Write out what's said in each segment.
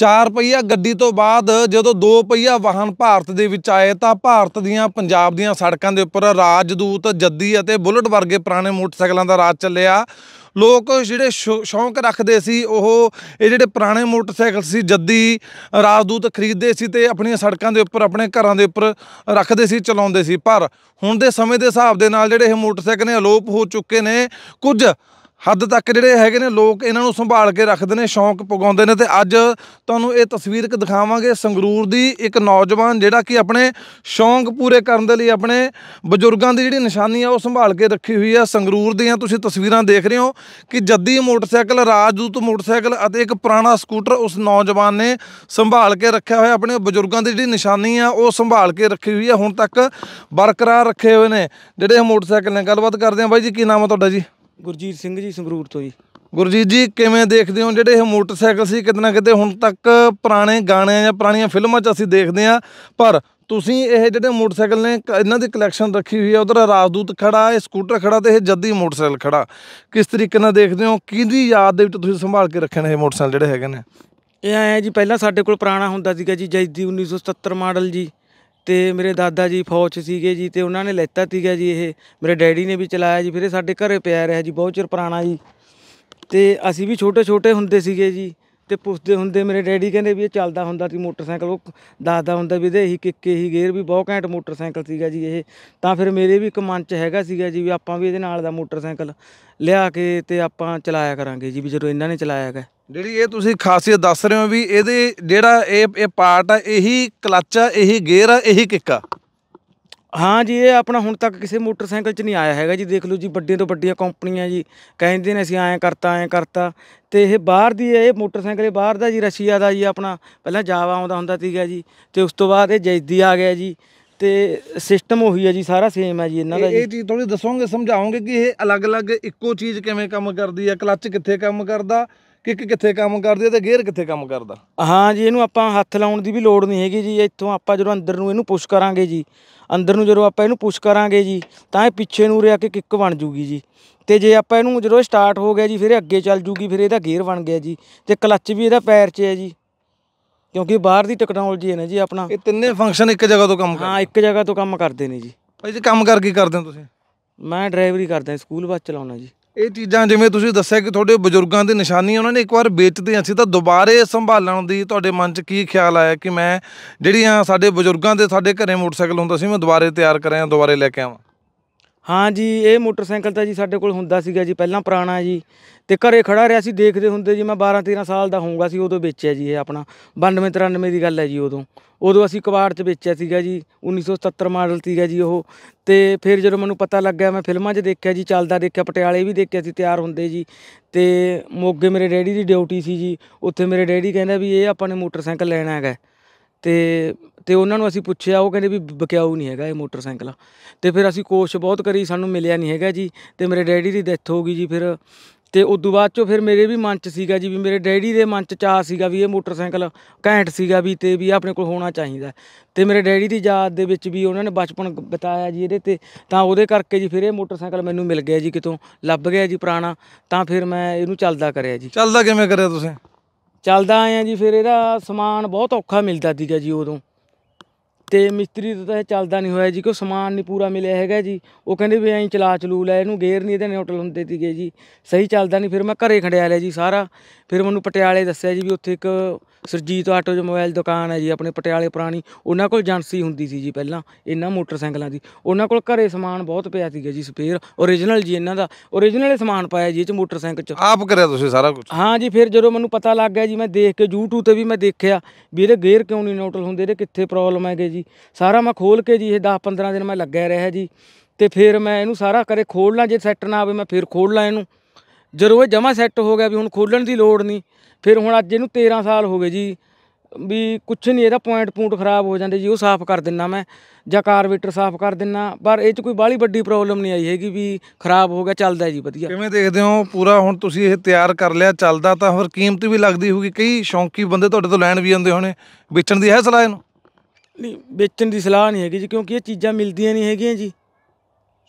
ਚਾਰ ਪਹੀਆ ਗੱਡੀ ਤੋਂ ਬਾਅਦ ਜਦੋਂ ਦੋ ਪਹੀਆ ਵਾਹਨ ਭਾਰਤ ਦੇ ਵਿੱਚ ਆਏ ਤਾਂ ਭਾਰਤ ਦੀਆਂ, ਪੰਜਾਬ ਦੀਆਂ ਸੜਕਾਂ ਦੇ ਉੱਪਰ ਰਾਜਦੂਤ ਜੱਦੀ ਅਤੇ ਬੁਲਟ ਵਰਗੇ ਪੁਰਾਣੇ ਮੋਟਰਸਾਈਕਲਾਂ ਦਾ ਰਾਜ ਚੱਲਿਆ। ਲੋਕ ਜਿਹੜੇ ਸ਼ੌ- ਸ਼ੌਂਕ ਰੱਖਦੇ ਸੀ, ਉਹ ਇਹ ਜਿਹੜੇ ਪੁਰਾਣੇ ਮੋਟਰਸਾਈਕਲ ਸੀ, ਜੱਦੀ ਰਾਜਦੂਤ ਖਰੀਦਦੇ ਸੀ ਤੇ ਆਪਣੀਆਂ ਸੜਕਾਂ ਦੇ ਉੱਪਰ, ਆਪਣੇ ਘਰਾਂ ਦੇ ਉੱਪਰ ਰੱਖਦੇ ਸੀ, ਚਲਾਉਂਦੇ ਸੀ। ਪਰ ਹੁਣ ਦੇ ਸਮੇਂ ਦੇ ਹਿਸਾਬ ਦੇ ਨਾਲ ਜਿਹੜੇ ਇਹ ਮੋਟਰਸਾਈਕਲ ਨੇ, ਅਲੋਪ ਹੋ ਚੁੱਕੇ ਨੇ। ਕੁਝ ਹੱਦ ਤੱਕ ਜਿਹੜੇ ਹੈਗੇ ਨੇ, ਲੋਕ ਇਹਨਾਂ ਨੂੰ ਸੰਭਾਲ ਕੇ ਰੱਖਦੇ ਨੇ, ਸ਼ੌਂਕ ਪਗਾਉਂਦੇ ਨੇ ਤੇ ਅੱਜ ਤੁਹਾਨੂੰ ਇਹ ਤਸਵੀਰ ਇੱਕ ਦਿਖਾਵਾਂਗੇ ਸੰਗਰੂਰ ਦੀ ਇੱਕ ਨੌਜਵਾਨ ਜਿਹੜਾ ਕਿ ਆਪਣੇ ਸ਼ੌਂਕ ਪੂਰੇ ਕਰਨ ਦੇ ਲਈ ਆਪਣੇ ਬਜ਼ੁਰਗਾਂ ਦੀ ਜਿਹੜੀ ਨਿਸ਼ਾਨੀ ਆ, ਉਹ ਸੰਭਾਲ ਕੇ ਰੱਖੀ ਹੋਈ ਆ ਸੰਗਰੂਰ ਦੀਆਂ। ਤੁਸੀਂ ਤਸਵੀਰਾਂ ਦੇਖ ਰਹੇ ਹੋ ਕਿ ਜੱਦੀ ਮੋਟਰਸਾਈਕਲ, ਰਾਜਦੂਤ ਮੋਟਰਸਾਈਕਲ ਅਤੇ ਇੱਕ ਪੁਰਾਣਾ ਸਕੂਟਰ ਉਸ ਨੌਜਵਾਨ ਨੇ ਸੰਭਾਲ ਕੇ ਰੱਖਿਆ ਹੋਇਆ। ਆਪਣੇ ਬਜ਼ੁਰਗਾਂ ਦੀ ਜਿਹੜੀ ਨਿਸ਼ਾਨੀ ਆ, ਉਹ ਸੰਭਾਲ ਕੇ ਰੱਖੀ ਹੋਈ ਆ। ਹੁਣ ਤੱਕ ਬਰਕਰਾਰ ਰੱਖੇ ਹੋਏ ਨੇ ਜਿਹੜੇ ਇਹ ਮੋਟਰਸਾਈਕਲ ਨੇ। ਗੱਲਬਾਤ ਕਰਦੇ ਆ ਬਾਈ ਜੀ, ਕੀ ਨਾਮ ਆ ਤੁਹਾਡਾ ਜੀ? ਗੁਰਜੀਤ ਸਿੰਘ ਜੀ ਸੰਗਰੂਰ ਤੋਂ ਜੀ। ਗੁਰਜੀਤ ਜੀ ਕਿਵੇਂ ਦੇਖਦੇ ਹੋ ਜਿਹੜੇ ਇਹ ਮੋਟਰਸਾਈਕਲ ਸੀ? ਕਿਤੇ ਨਾ ਕਿਤੇ ਹੁਣ ਤੱਕ ਪੁਰਾਣੇ ਗਾਣੇ ਜਾਂ ਪੁਰਾਣੀਆਂ ਫਿਲਮਾਂ 'ਚ ਅਸੀਂ ਦੇਖਦੇ ਹਾਂ। ਪਰ ਤੁਸੀਂ ਇਹ ਜਿਹੜੇ ਮੋਟਰਸਾਈਕਲ ਨੇ ਇਹਨਾਂ ਦੀ ਕਲੈਕਸ਼ਨ ਰੱਖੀ ਹੋਈ ਹੈ। ਉਧਰ ਰਾਜਦੂਤ ਖੜਾ ਇਹ ਸਕੂਟਰ ਖੜਾ ਤੇ ਇਹ ਜੱਦੀ ਮੋਟਰਸਾਈਕਲ ਖੜਾ। ਕਿਸ ਤਰੀਕੇ ਨਾਲ ਦੇਖਦੇ ਹੋ? ਕਿਹਦੀ ਯਾਦ ਦੇ ਵਿੱਚ ਤੁਸੀਂ ਸੰਭਾਲ ਕੇ ਰੱਖੇ ਨੇ ਇਹ ਮੋਟਰਸਾਈਕਲ ਜਿਹੜੇ ਹੈਗੇ ਨੇ? ਇਹ ਆਇਆ ਜੀ ਪਹਿਲਾਂ ਸਾਡੇ ਕੋਲ ਪੁਰਾਣਾ ਹੁੰਦਾ ਸੀਗਾ ਜੀ ਜੈਦੀ 1977 ਮਾਡਲ ਜੀ। ਤੇ ਮੇਰੇ ਦਾਦਾ ਜੀ ਫੌਜ 'ਚ ਸੀਗੇ ਜੀ ਤੇ ਉਹਨਾਂ ਨੇ ਲੈਤਾ ਸੀਗਾ ਜੀ ਇਹ। ਮੇਰੇ ਡੈਡੀ ਨੇ ਵੀ ਚਲਾਇਆ ਜੀ, ਫਿਰ ਇਹ ਸਾਡੇ ਘਰੇ ਪਿਆ ਰਿਹਾ ਜੀ, ਬਹੁਤ ਚਿਰ ਪੁਰਾਣਾ ਜੀ। ਤੇ ਅਸੀਂ ਵੀ ਛੋਟੇ ਛੋਟੇ ਹੁੰਦੇ ਸੀਗੇ ਜੀ ਤੇ ਪੁੱਛਦੇ ਹੁੰਦੇ, ਮੇਰੇ ਡੈਡੀ ਕਹਿੰਦੇ ਵੀ ਇਹ ਚੱਲਦਾ ਹੁੰਦਾ ਸੀ ਮੋਟਰਸਾਈਕਲ, ਉਹ ਦੱਸਦਾ ਹੁੰਦਾ ਵੀ ਇਹਦੇ ਹੀ ਕਿੱਕੇ ਹੀ ਗੇਅਰ ਵੀ ਬਹੁਤ ਘੈਂਟ ਮੋਟਰਸਾਈਕਲ ਸੀਗਾ ਜੀ ਇਹ। ਤਾਂ ਫਿਰ ਮੇਰੇ ਵੀ ਇੱਕ ਮਨ 'ਚ ਹੈਗਾ ਸੀਗਾ ਜੀ ਵੀ ਆਪਾਂ ਵੀ ਇਹਦੇ ਨਾਲ ਦਾ ਮੋਟਰਸਾਈਕਲ ਲਿਆ ਕੇ ਤੇ ਆਪਾਂ ਚਲਾਇਆ ਕਰਾਂਗੇ ਜੀ, ਵੀ ਜਦੋਂ ਇਹਨਾਂ ਨੇ ਚਲਾਇਆ ਹੈਗਾ। ਜਿਹੜੀ ਇਹ ਤੁਸੀਂ ਖਾਸੀਅਤ ਦੱਸ ਰਹੇ ਹੋ ਵੀ ਇਹਦੇ ਜਿਹੜਾ ਇਹ ਇਹ ਪਾਰਟ ਆ ਇਹੀ ਕਲੱਚ ਆ ਇਹੀ ਗੇਅਰ ਆ ਇਹੀ ਕਿੱਕ ਆ? ਹਾਂ ਜੀ ਇਹ ਆਪਣਾ ਹੁਣ ਤੱਕ ਕਿਸੇ ਮੋਟਰਸਾਈਕਲ 'ਚ ਨਹੀਂ ਆਇਆ ਹੈਗਾ ਜੀ। ਦੇਖ ਲਓ ਜੀ ਵੱਡੀਆਂ ਤੋਂ ਵੱਡੀਆਂ ਕੰਪਨੀਆਂ ਜੀ ਕਹਿੰਦੇ ਨੇ ਅਸੀਂ ਐਂ ਕਰਤਾ ਐਂ ਕਰਤਾ। ਤੇ ਇਹ ਬਾਹਰ ਦੀ ਇਹ ਮੋਟਰਸਾਈਕਲ ਇਹ ਬਾਹਰ ਦਾ ਜੀ ਰਸ਼ੀਆ ਦਾ ਜੀ ਆਪਣਾ। ਪਹਿਲਾਂ ਜਾਵਾ ਆਉਂਦਾ ਹੁੰਦਾ ਸੀਗਾ ਜੀ ਤੇ ਉਸ ਤੋਂ ਬਾਅਦ ਇਹ ਜੈਦੀ ਆ ਗਿਆ ਜੀ। ਤੇ ਸਿਸਟਮ ਉਹੀ ਹੈ ਜੀ ਸਾਰਾ ਸੇਮ ਹੈ ਜੀ ਇਹਨਾਂ ਦਾ ਇਹ ਚੀਜ਼ ਥੋੜੀ ਦੱਸੋਗੇ ਸਮਝਾਓਗੇ ਕਿ ਇਹ ਅਲੱਗ-ਅਲੱਗ ਇੱਕੋ ਚੀਜ਼ ਕਿਵੇਂ ਕੰਮ ਕਰਦੀ ਹੈ ਕਲੱਚ ਕਿੱਥੇ ਕੰਮ ਕਰਦਾ? ਕਿੱਕ ਕਿੱਥੇ ਕੰਮ ਕਰਦੀ ਹੈ ਤੇ ਗੇਅਰ ਕਿੱਥੇ ਕੰਮ ਕਰਦਾ? ਹਾਂ ਜੀ ਇਹਨੂੰ ਆਪਾਂ ਹੱਥ ਲਾਉਣ ਦੀ ਵੀ ਲੋੜ ਨਹੀਂ ਹੈਗੀ ਜੀ। ਇੱਥੋਂ ਆਪਾਂ ਜਦੋਂ ਅੰਦਰ ਨੂੰ ਇਹਨੂੰ ਪੁਸ਼ ਕਰਾਂਗੇ ਜੀ ਅੰਦਰ ਨੂੰ ਜਦੋਂ ਆਪਾਂ ਇਹਨੂੰ ਪੁਸ਼ ਕਰਾਂਗੇ ਜੀ ਤਾਂ ਇਹ ਪਿੱਛੇ ਨੂੰ ਰਿਆ ਕੇ ਕਿੱਕ ਬਣ ਜੂਗੀ ਜੀ। ਤੇ ਜੇ ਆਪਾਂ ਇਹਨੂੰ ਜਦੋਂ ਸਟਾਰਟ ਹੋ ਗਿਆ ਜੀ ਫਿਰ ਇਹ ਅੱਗੇ ਚੱਲ ਜੂਗੀ ਫਿਰ ਇਹਦਾ ਗੇਅਰ ਬਣ ਗਿਆ ਜੀ। ਤੇ ਕਲੱਚ ਵੀ ਇਹਦਾ ਪੈਰ 'ਚ ਹੈ ਜੀ। ਕਿਉਂਕਿ ਬਾਹਰ ਦੀ ਟੈਕਨੋਲੋਜੀ ਹੈ ਨਾ ਜੀ ਆਪਣਾ। ਇਹ ਤਿੰਨੇ ਫੰਕਸ਼ਨ ਇੱਕ ਜਗ੍ਹਾ ਤੋਂ ਕੰਮ ਕਰਦੇ। ਹਾਂ ਇੱਕ ਜਗ੍ਹਾ ਤੋਂ ਕੰਮ ਕਰਦੇ ਨੇ ਜੀ। ਭਾਈ ਜੀ ਕੰਮ ਕਰ ਕੀ ਕਰਦੇ ਹੋ ਤੁਸੀਂ? ਮੈਂ ਡਰਾਈਵਰੀ ਕਰਦਾ ਸਕੂਲ ਬੱਸ ਚਲਾਉਣਾ ਜੀ। ਇਹ ਚੀਜ਼ਾਂ ਜਿਵੇਂ ਤੁਸੀਂ ਦੱਸਿਆ ਕਿ ਤੁਹਾਡੇ ਬਜ਼ੁਰਗਾਂ ਦੀ ਨਿਸ਼ਾਨੀਆਂ ਉਹਨਾਂ ਨੇ ਇੱਕ ਵਾਰ ਵੇਚਤੀਆਂ ਸੀ ਤਾਂ ਦੁਬਾਰੇ ਸੰਭਾਲਣ ਦੀ ਤੁਹਾਡੇ ਮਨ 'ਚ ਕੀ ਖਿਆਲ ਆਇਆ ਕਿ ਮੈਂ ਜਿਹੜੀਆਂ ਸਾਡੇ ਬਜ਼ੁਰਗਾਂ ਦੇ ਸਾਡੇ ਘਰੇ ਮੋਟਰਸਾਈਕਲ ਹੁੰਦਾ ਸੀ, ਮੈਂ ਦੁਬਾਰੇ ਤਿਆਰ ਕਰਿਆ, ਦੁਬਾਰੇ ਲੈ ਕੇ ਆਵਾਂ? ਹਾਂ ਜੀ, ਇਹ ਮੋਟਰਸਾਈਕਲ ਤਾਂ ਜੀ ਸਾਡੇ ਕੋਲ ਹੁੰਦਾ ਸੀਗਾ ਜੀ, ਪਹਿਲਾਂ ਪੁਰਾਣਾ ਜੀ। ਤੇ ਘਰੇ ਖੜਾ ਰਿਹਾ ਸੀ, ਦੇਖਦੇ ਹੁੰਦੇ ਜੀ, ਮੈਂ 12 13 ਸਾਲ ਦਾ ਹੋਊਗਾ ਸੀ, ਉਦੋਂ ਵੇਚਿਆ ਜੀ ਇਹ ਆਪਣਾ। 92 93 ਦੀ ਗੱਲ ਹੈ ਜੀ ਉਦੋਂ। ਉਦੋਂ ਅਸੀਂ ਕਬਾੜ 'ਚ ਵੇਚਿਆ ਸੀਗਾ ਜੀ 1977 ਮਾਡਲ ਸੀਗਾ ਜੀ ਉਹ। ਤੇ ਫਿਰ ਜਦੋਂ ਮੈਨੂੰ ਪਤਾ ਲੱਗਿਆ, ਮੈਂ ਫਿਲਮਾਂ 'ਚ ਦੇਖਿਆ ਜੀ, ਚੱਲਦਾ ਦੇਖਿਆ, ਪਟਿਆਲੇ ਵੀ ਦੇਖਿਆ ਸੀ, ਤਿਆਰ ਹੁੰਦੇ ਜੀ। ਤੇ ਮੋਗੇ ਮੇਰੇ ਡੈਡੀ ਦੀ ਡਿਊਟੀ ਸੀ ਜੀ, ਉੱਥੇ ਮੇਰੇ ਡੈਡੀ ਕਹਿੰਦਾ ਵੀ ਇਹ ਆਪਾਂ ਨੇ ਮੋਟਰਸਾਈਕਲ ਲੈਣਾ ਹੈਗਾ। ਤੇ ਤੇ ਉਹਨਾਂ ਨੂੰ ਅਸੀਂ ਪੁੱਛਿਆ ਉਹ ਕਹਿੰਦੇ ਵੀ ਬਕਿਆਊ ਨਹੀਂ ਹੈਗਾ ਇਹ ਮੋਟਰਸਾਈਕਲ। ਤੇ ਫਿਰ ਅਸੀਂ ਕੋਸ਼ਿਸ਼ ਬਹੁਤ ਕਰੀ ਸਾਨੂੰ ਮਿਲਿਆ ਨਹੀਂ ਹੈਗਾ ਜੀ। ਤੇ ਮੇਰੇ ਡੈਡੀ ਦੀ ਡੈਥ ਹੋ ਗਈ ਜੀ ਫਿਰ। ਤੇ ਉਦੋਂ ਬਾਅਦ ਚੋਂ ਫਿਰ ਮੇਰੇ ਵੀ ਮਨ 'ਚ ਸੀਗਾ ਜੀ ਵੀ ਮੇਰੇ ਡੈਡੀ ਦੇ ਮਨ 'ਚ ਚਾਹ ਸੀਗਾ ਵੀ ਇਹ ਮੋਟਰਸਾਈਕਲ ਘੈਂਟ ਸੀਗਾ ਵੀ ਤੇ ਵੀ ਆਪਣੇ ਕੋਲ ਹੋਣਾ ਚਾਹੀਦਾ। ਤੇ ਮੇਰੇ ਡੈਡੀ ਦੀ ਯਾਦ ਦੇ ਵਿੱਚ ਵੀ ਉਹਨਾਂ ਨੇ ਬਚਪਨ ਬਤਾਇਆ ਜੀ ਇਹਦੇ ਤੇ। ਤਾਂ ਉਹਦੇ ਕਰਕੇ ਜੀ ਫਿਰ ਇਹ ਮੋਟਰਸਾਈਕਲ ਮੈਨੂੰ ਮਿਲ ਗਿਆ ਜੀ ਕਿਤੋਂ। ਲੱਭ ਗਿਆ ਜੀ ਪੁਰਾਣਾ। ਤਾਂ ਫਿਰ ਮੈਂ ਇਹਨੂੰ ਚੱਲਦਾ ਕਰਿਆ ਜੀ। ਚੱਲਦਾ ਕਿਵੇਂ ਕਰਿਆ ਤੁਸੀਂ? ਚੱਲਦਾ ਆਇਆ ਜੀ ਫਿਰ ਇਹਦਾ ਸਮਾਨ ਬਹੁਤ ਔਖਾ ਮਿਲਦਾ ਸੀਗਾ ਜੀ ਉਦੋਂ। ਤੇ ਮਿਸਤਰੀ ਤੋਂ ਤਾਂ ਇਹ ਚੱਲਦਾ ਨਹੀਂ ਹੋਇਆ ਜੀ, ਕੋਈ ਸਮਾਨ ਨਹੀਂ ਪੂਰਾ ਮਿਲਿਆ ਹੈਗਾ ਜੀ। ਉਹ ਕਹਿੰਦੇ ਵੀ ਐਂ ਚਲਾ ਚਲੂ ਲੈ, ਇਹਨੂੰ ਗੇਅਰ ਨਹੀਂ ਇਹਦੇ ਨਿਊਟਰਲ ਹੁੰਦੇ ਸੀਗੇ ਜੀ। ਸਹੀ ਚੱਲਦਾ ਨਹੀਂ, ਫਿਰ ਮੈਂ ਘਰੇ ਖੜਿਆ ਲਿਆ ਜੀ ਸਾਰਾ। ਫਿਰ ਮੈਨੂੰ ਪਟਿਆਲੇ ਦੱਸਿਆ ਜੀ ਵੀ ਉੱਥੇ ਇੱਕ ਸਰਜੀਤ ਆਟੋ ਜੋ ਮੋਬਾਈਲ ਦੁਕਾਨ ਹੈ ਜੀ ਆਪਣੇ ਪਟਿਆਲੇ ਪੁਰਾਣੀ। ਉਹਨਾਂ ਕੋਲ ਏਜੰਸੀ ਹੁੰਦੀ ਸੀ ਜੀ ਪਹਿਲਾਂ ਇਹਨਾਂ ਮੋਟਰਸਾਈਕਲਾਂ ਦੀ। ਉਹਨਾਂ ਕੋਲ ਘਰੇ ਸਮਾਨ ਬਹੁਤ ਪਿਆ ਸੀਗਾ ਜੀ ਸਪੇਅਰ ਓਰੀਜਨਲ ਜੀ ਇਹਨਾਂ ਦਾ। ਓਰੀਜਨਲ ਸਮਾਨ ਪਾਇਆ ਜੀ ਇਹ ਚ ਮੋਟਰਸਾਈਕਲ ਚ। ਆਪ ਕਰਿਆ ਤੁਸੀਂ ਸਾਰਾ ਕੁਝ ਹਾਂ ਜੀ ਫਿਰ ਜਦੋਂ ਮੈਨੂੰ ਪਤਾ ਲੱਗ ਗਿਆ ਜੀ ਮੈਂ ਦੇਖ ਕੇ YouTube ਤੇ ਵੀ ਮੈਂ ਦੇਖਿਆ ਵੀ ਇਹਦੇ ਗੇਅਰ ਕਿਉਂ ਨਹੀਂ ਨਿਊਟਰਲ ਹੁੰਦੇ ਇਹਦੇ ਕਿੱਥੇ ਪ੍ਰੋਬਲਮ ਹੈਗੇ ਜੀ। ਸਾਰਾ ਮੈਂ ਖੋਲ ਕੇ ਜੀ ਇਹ 10 15 ਦਿਨ ਮੈਂ ਲੱਗਿਆ ਰਿਹਾ ਜੀ। ਤੇ ਫਿਰ ਮੈਂ ਇਹਨੂੰ ਸਾਰਾ ਕਰੇ ਖੋਲ ਲਾਂ ਜੇ ਸੈੱਟ ਨਾ ਆਵੇ ਮੈਂ ਫਿਰ ਖੋਲ ਲਾਂ ਇਹਨੂੰ। ਜਦੋਂ ਇਹ ਜਮਾ ਸੈੱਟ ਹੋ ਗਿਆ ਵੀ ਹੁਣ ਖੋਲਣ ਦੀ ਲੋੜ ਨਹੀਂ ਫਿਰ ਹੁਣ ਅੱਜ ਇਹਨੂੰ 13 ਸਾਲ ਹੋ ਗਏ ਜੀ ਵੀ ਕੁਛ ਨਹੀਂ ਇਹਦਾ ਪੁਆਇੰਟ ਪੂੰਟ ਖਰਾਬ ਹੋ ਜਾਂਦੇ ਜੀ ਉਹ ਸਾਫ਼ ਕਰ ਦਿੰਨਾ ਮੈਂ ਜਾਂ ਕਾਰਬੇਟਰ ਸਾਫ਼ ਕਰ ਦਿੰਨਾ ਪਰ ਇਹ 'ਚ ਕੋਈ ਬਾਹਲੀ ਵੱਡੀ ਪ੍ਰੋਬਲਮ ਨਹੀਂ ਆਈ ਹੈਗੀ ਵੀ ਖਰਾਬ ਹੋ ਗਿਆ ਚੱਲਦਾ ਜੀ ਵਧੀਆ। ਕਿਵੇਂ ਦੇਖਦੇ ਹੋ ਪੂਰਾ ਹੁਣ ਤੁਸੀਂ ਇਹ ਤਿਆਰ ਕਰ ਲਿਆ ਚੱਲਦਾ ਤਾਂ ਫਿਰ ਕੀਮਤ ਵੀ ਲੱਗਦੀ ਹੋਊਗੀ ਕਈ ਸ਼ੌਂਕੀ ਬੰਦੇ ਤੁਹਾਡੇ ਤੋਂ ਲੈਣ ਵੀ ਆਉਂਦੇ ਹੋਣੇ ਵੇਚਣ ਦੀ ਹੈ ਸਲਾਹ ਇਹਨੂੰ? ਨਹੀਂ ਵੇਚਣ ਦੀ ਸਲਾਹ ਨਹੀਂ ਹੈਗੀ ਜੀ ਕਿਉਂਕਿ ਇਹ ਚੀਜ਼ਾਂ ਮਿਲਦੀਆਂ ਨਹੀਂ ਹੈਗੀਆਂ ਜੀ।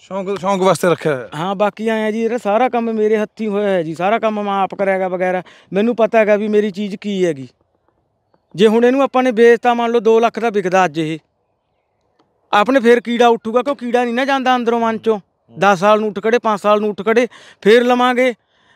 ਸ਼ੌਂਕ ਸ਼ੌਂਕ ਵਾਸਤੇ ਰੱਖਿਆ ਹੋਇਆ। ਹਾਂ, ਬਾਕੀ ਆਇਆ ਜੀ ਇਹਦਾ ਸਾਰਾ ਕੰਮ ਮੇਰੇ ਹੱਥੀਂ ਹੋਇਆ ਹੈ ਜੀ, ਸਾਰਾ ਕੰਮ ਮੈਂ ਆਪ ਕਰਿਆਗਾ ਵਗੈਰਾ ਮੈਨੂੰ ਪਤਾ ਹੈਗਾ ਵੀ ਮੇਰੀ ਚੀਜ਼ ਕੀ ਹੈਗੀ। ਜੇ ਹੁਣ ਇਹਨੂੰ ਆਪਾਂ ਨੇ ਵੇਚਤਾ, ਮੰਨ ਲਓ 2 ਲੱਖ ਦਾ ਵਿਕਦਾ ਅੱਜ ਇਹ। ਆਪਣੇ ਫੇਰ ਕੀੜਾ ਉੱਠੂਗਾ, ਕਿਉਂ ਕੀੜਾ ਨਹੀਂ ਨਾ ਜਾਂਦਾ ਅੰਦਰੋਂ ਮਨ ਚੋਂ? 10 ਸਾਲ ਨੂੰ ਉੱਠ ਖੜੇ 5 ਸਾਲ ਨੂੰ ਉੱਠ ਖੜੇ, ਫੇਰ ਲਵਾਂਗੇ।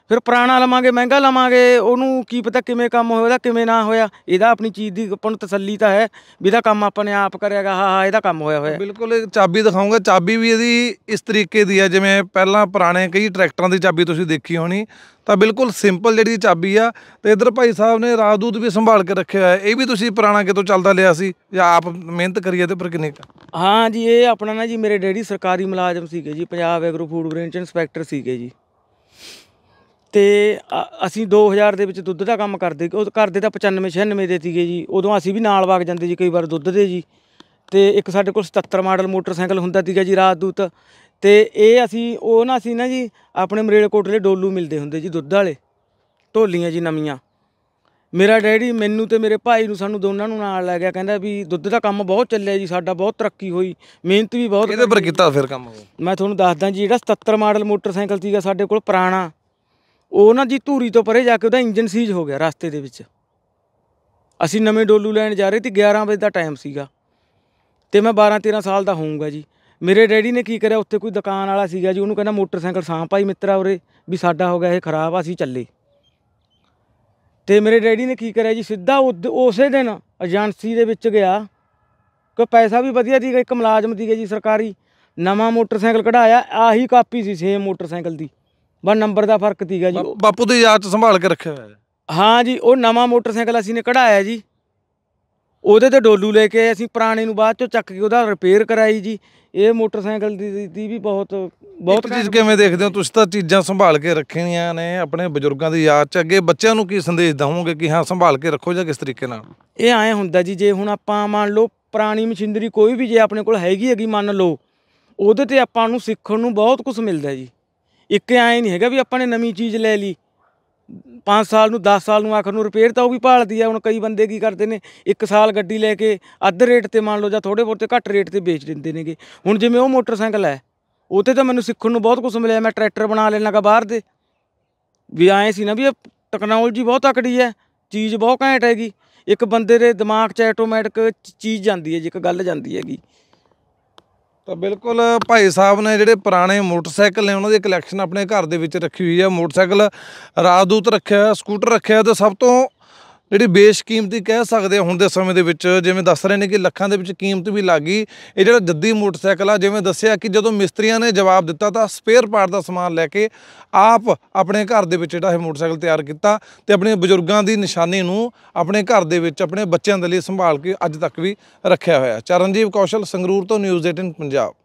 ਫਿਰ ਪੁਰਾਣਾ ਲਵਾਂਗੇ ਮਹਿੰਗਾ ਲਵਾਂਗੇ ਉਹਨੂੰ ਕੀ ਪਤਾ ਕਿਵੇਂ ਕੰਮ ਹੋਇਆ ਉਹਦਾ ਕਿਵੇਂ ਨਾ ਹੋਇਆ। ਇਹਦਾ ਆਪਣੀ ਚੀਜ਼ ਦੀ ਆਪਾਂ ਨੂੰ ਤਸੱਲੀ ਤਾਂ ਹੈ ਵੀ ਇਹਦਾ ਕੰਮ ਆਪਾਂ ਨੇ ਆਪ ਕਰਿਆਗਾ ਹਾਂ ਹਾਂ ਇਹਦਾ ਕੰਮ ਹੋਇਆ ਹੋਇਆ। ਬਿਲਕੁਲ ਚਾਬੀ ਦਿਖਾਉਂਗਾ ਚਾਬੀ ਵੀ ਇਹਦੀ ਇਸ ਤਰੀਕੇ ਦੀ ਹੈ ਜਿਵੇਂ ਪਹਿਲਾਂ ਪੁਰਾਣੇ ਕਈ ਟਰੈਕਟਰਾਂ ਦੀ ਚਾਬੀ ਤੁਸੀਂ ਦੇਖੀ ਹੋਣੀ ਤਾਂ ਬਿਲਕੁਲ ਸਿੰਪਲ ਜਿਹੜੀ ਚਾਬੀ ਆ ਤੇ ਇਧਰ ਭਾਈ ਸਾਹਿਬ ਨੇ ਰਾਜਦੂਤ ਵੀ ਸੰਭਾਲ ਕੇ ਰੱਖਿਆ ਹੋਇਆ ਇਹ ਵੀ ਤੁਸੀਂ ਪੁਰਾਣਾ ਕਿਤੋਂ ਚੱਲਦਾ ਲਿਆ ਸੀ ਜਾਂ ਆਪ ਮਿਹਨਤ ਕਰੀਏ ਤੇ ਪਰ ਕਿੰਨੇ ਕੁ? ਹਾਂ ਜੀ ਇਹ ਆਪਣਾ ਨਾ ਜੀ ਮੇਰੇ ਡੈਡੀ ਸਰਕਾਰੀ ਮੁਲਾਜ਼ਮ ਸੀਗੇ ਜੀ ਪੰਜਾਬ ਐਗਰੋ ਫੂਡ ਗ੍ਰੇਨ ਚ ਇੰਸਪੈਕਟਰ ਸੀਗੇ ਜੀ। ਤੇ ਅਸੀਂ 2000 ਦੇ ਵਿੱਚ ਦੁੱਧ ਦਾ ਕੰਮ ਕਰਦੇ ਉਹ ਕਰਦੇ ਤਾਂ 95 96 ਦੇ ਸੀਗੇ ਜੀ ਉਦੋਂ ਅਸੀਂ ਵੀ ਨਾਲ ਵਗ ਜਾਂਦੇ ਜੀ ਕਈ ਵਾਰ ਦੁੱਧ ਦੇ ਜੀ। ਤੇ ਇੱਕ ਸਾਡੇ ਕੋਲ 77 ਮਾਡਲ ਮੋਟਰਸਾਈਕਲ ਹੁੰਦਾ ਸੀਗਾ ਜੀ ਰਾਜਦੂਤ ਤੇ ਇਹ ਅਸੀਂ ਉਹ ਨਾ ਅਸੀਂ ਨਾ ਜੀ ਆਪਣੇ ਮਰੇਲ ਕੋਟਲੇ ਡੋਲੂ ਮਿਲਦੇ ਹੁੰਦੇ ਜੀ ਦੁੱਧ ਵਾਲੇ। ਢੋਲੀਆਂ ਜੀ ਨਵੀਆਂ। ਮੇਰਾ ਡੈਡੀ ਮੈਨੂੰ ਤੇ ਮੇਰੇ ਭਾਈ ਨੂੰ ਸਾਨੂੰ ਦੋਨਾਂ ਨੂੰ ਨਾਲ ਲੈ ਗਿਆ ਕਹਿੰਦਾ ਵੀ ਦੁੱਧ ਦਾ ਕੰਮ ਬਹੁਤ ਚੱਲਿਆ ਜੀ ਸਾਡਾ ਬਹੁਤ ਤਰੱਕੀ ਹੋਈ ਮਿਹਨਤ ਵੀ ਬਹੁਤ ਇਹਦੇ ਪਰ ਕੀਤਾ ਫਿਰ ਕੰਮ ਮੈਂ ਤੁਹਾਨੂੰ ਦੱਸਦਾ ਜੀ ਜਿਹੜਾ 77 ਮਾਡਲ ਮੋਟਰਸਾਈਕਲ ਸੀਗਾ ਸਾਡੇ ਕੋਲ ਪੁਰਾਣਾ ਉਹ ਨਾ ਜੀ ਧੂਰੀ ਤੋਂ ਪਰੇ ਜਾ ਕੇ ਉਹਦਾ ਇੰਜਨ ਸੀਜ ਹੋ ਗਿਆ ਰਸਤੇ ਦੇ ਵਿੱਚ। ਅਸੀਂ ਨਵੇਂ ਡੋਲੂ ਲੈਣ ਜਾ ਰਹੇ ਤੇ 11 ਵਜੇ ਦਾ ਟਾਈਮ ਸੀਗਾ। ਤੇ ਮੈਂ 12 13 ਸਾਲ ਦਾ ਹੋਊਂਗਾ ਜੀ। ਮੇਰੇ ਡੈਡੀ ਨੇ ਕੀ ਕਰਿਆ ਉੱਥੇ ਕੋਈ ਦੁਕਾਨ ਵਾਲਾ ਸੀਗਾ ਜੀ ਉਹਨੂੰ ਕਹਿੰਦਾ ਮੋਟਰਸਾਈਕਲ ਸਾਂ ਭਾਈ ਮਿੱਤਰਾ ਉਰੇ ਵੀ ਸਾਡਾ ਹੋ ਗਿਆ ਇਹ ਖਰਾਬ ਆ, ਅਸੀਂ ਚੱਲੇ। ਤੇ ਮੇਰੇ ਡੈਡੀ ਨੇ ਕੀ ਕਰਿਆ ਜੀ ਸਿੱਧਾ ਉਦ- ਉਸੇ ਦਿਨ ਏਜੰਸੀ ਦੇ ਵਿੱਚ ਗਿਆ। ਕਿ ਪੈਸਾ ਵੀ ਵਧੀਆ ਸੀਗਾ ਇੱਕ ਮੁਲਾਜ਼ਮ ਸੀਗਾ ਜੀ ਸਰਕਾਰੀ ਨਵਾਂ ਮੋਟਰਸਾਈਕਲ ਕਢਾਇਆ ਆਹੀ ਕਾਪੀ ਸੀ ਸੇਮ ਮੋਟਰਸਾਈਕਲ ਦੀ। ਬਸ ਨੰਬਰ ਦਾ ਫ਼ਰਕ ਸੀਗਾ ਜੀ। ਬਾਪੂ ਦੀ ਯਾਦ ਚ ਸੰਭਾਲ ਕੇ ਰੱਖਿਆ ਹੋਇਆ ਹੈ। ਜੀ ਉਹ ਨਵਾਂ ਮੋਟਰਸਾਈਕਲ ਅਸੀਂ ਨੇ ਕਢਾਇਆ ਜੀ। ਉਹਦੇ ਤੇ ਡੋਲੂ ਲੈ ਕੇ ਅਸੀਂ ਪੁਰਾਣੇ ਨੂੰ ਬਾਅਦ ਚੋਂ ਚੱਕ ਕੇ ਉਹਦਾ ਰਿਪੇਅਰ ਕਰਾਈ ਜੀ। ਇਹ ਮੋਟਰਸਾਈਕਲ ਦੀ ਵੀ ਬਹੁਤ ਬਹੁਤ ਚੀਜ਼ ਕਿਵੇਂ ਦੇਖਦੇ ਹੋ ਤੁਸੀਂ? ਤਾਂ ਚੀਜ਼ਾਂ ਸੰਭਾਲ ਕੇ ਰੱਖੀਆਂ ਨੇ ਆਪਣੇ ਬਜ਼ੁਰਗਾਂ ਦੀ ਯਾਦ ਚ। ਅੱਗੇ ਬੱਚਿਆਂ ਨੂੰ ਕੀ ਸੰਦੇਸ਼ ਦਵੋਗੇ ਕਿ ਹਾਂ ਸੰਭਾਲ ਕੇ ਰੱਖੋ ਜਾਂ ਕਿਸ ਤਰੀਕੇ ਨਾਲ? ਇਹ ਐਂ ਹੁੰਦਾ ਜੀ ਜੇ ਹੁਣ ਆਪਾਂ ਮੰਨ ਲਓ ਪੁਰਾਣੀ ਮਸ਼ੀਨਰੀ ਕੋਈ ਵੀ ਜੇ ਆਪਣੇ ਕੋਲ ਹੈਗੀ ਹੈਗੀ ਮੰਨ ਲਓ ਉਹਦੇ ਤੇ ਆਪਾਂ ਨੂੰ ਸਿੱਖਣ ਨੂੰ ਬਹੁਤ ਕੁਝ ਮਿਲਦਾ ਜੀ। ਇੱਕ ਐਂ ਨਹੀਂ ਹੈਗਾ ਵੀ ਆਪਾਂ ਨੇ ਨਵੀਂ ਚੀਜ਼ ਲੈ ਲਈ। 5 ਸਾਲ ਨੂੰ 10 ਸਾਲ ਨੂੰ ਆਖਰ ਨੂੰ ਰਿਪੇਅਰ ਤਾਂ ਉਹ ਵੀ ਭਾਲਦੀ ਆ। ਹੁਣ ਕਈ ਬੰਦੇ ਕੀ ਕਰਦੇ ਨੇ, ਇੱਕ ਸਾਲ ਗੱਡੀ ਲੈ ਕੇ ਅੱਧ ਰੇਟ ਤੇ ਮੰਨ ਲਓ ਜਾਂ ਥੋੜੇ ਬਹੁਤੇ ਘੱਟ ਰੇਟ ਤੇ ਵੇਚ ਦਿੰਦੇ ਨੇਗੇ। ਹੁਣ ਜਿਵੇਂ ਉਹ ਮੋਟਰਸਾਈਕਲ ਹੈ ਉਹ ਤਾਂ ਮੈਨੂੰ ਸਿੱਖਣ ਨੂੰ ਬਹੁਤ ਕੁਝ ਮਿਲਿਆ। ਮੈਂ ਟਰੈਕਟਰ ਬਣਾ ਲੈਣਾਗਾ ਬਾਹਰ ਦੇ। ਵੀ ਆਏ ਸੀ ਨਾ ਵੀ ਇਹ ਟੈਕਨੋਲੋਜੀ ਬਹੁਤ ਤਕੜੀ ਹੈ, ਚੀਜ਼ ਬਹੁਤ ਘੈਂਟ ਹੈਗੀ। ਇੱਕ ਬੰਦੇ ਦੇ ਦਿਮਾਗ 'ਚ ਆਟੋਮੈਟਿਕ ਚੀਜ਼ ਜਾਂਦੀ ਹੈ ਜੀ, ਇੱਕ ਗੱਲ ਜਾਂਦੀ ਹੈਗੀ। ਤਾਂ ਬਿਲਕੁਲ ਭਾਈ ਸਾਹਿਬ ਨੇ ਜਿਹੜੇ ਪੁਰਾਣੇ ਮੋਟਰਸਾਈਕਲ ਨੇ, ਉਹਨਾਂ ਦੀ ਕਲੈਕਸ਼ਨ ਆਪਣੇ ਘਰ ਦੇ ਵਿੱਚ ਰੱਖੀ ਹੋਈ ਹੈ ਮੋਟਰਸਾਈਕਲ ਰਾਜਦੂਤ ਰੱਖਿਆ, ਸਕੂਟਰ ਰੱਖਿਆ ਹੋਇਆ ਤੇ ਸਭ ਤੋਂ ਜਿਹੜੀ ਬੇਸ਼ਕੀਮਤੀ ਕਹਿ ਸਕਦੇ ਆ ਹੁਣ ਦੇ ਸਮੇਂ ਦੇ ਵਿੱਚ, ਜਿਵੇਂ ਦੱਸ ਰਹੇ ਨੇ ਕਿ ਲੱਖਾਂ ਦੇ ਵਿੱਚ ਕੀਮਤ ਵੀ ਲੱਗ ਗਈ। ਇਹ ਜਿਹੜਾ ਜੱਦੀ ਮੋਟਰਸਾਈਕਲ ਆ, ਜਿਵੇਂ ਦੱਸਿਆ ਕਿ ਜਦੋਂ ਮਿਸਤਰੀਆਂ ਨੇ ਜਵਾਬ ਦਿੱਤਾ ਤਾਂ ਸਪੇਅਰ ਪਾਰਟ ਦਾ ਸਮਾਨ ਲੈ ਕੇ ਆਪ ਆਪਣੇ ਘਰ ਦੇ ਵਿੱਚ ਜਿਹੜਾ ਇਹ ਮੋਟਰਸਾਈਕਲ ਤਿਆਰ ਕੀਤਾ ਤੇ ਆਪਣੇ ਬਜ਼ੁਰਗਾਂ ਦੀ ਨਿਸ਼ਾਨੀ ਨੂੰ ਆਪਣੇ ਘਰ ਦੇ ਵਿੱਚ ਆਪਣੇ ਬੱਚਿਆਂ ਦੇ ਲਈ ਸੰਭਾਲ ਕੇ ਅੱਜ ਤੱਕ ਵੀ ਰੱਖਿਆ ਹੋਇਆ। ਚਰਨਜੀਤ ਕੌਸ਼ਲ, ਸੰਗਰੂਰ ਤੋਂ ਨਿਊਜ਼ 18 ਪੰਜਾਬ।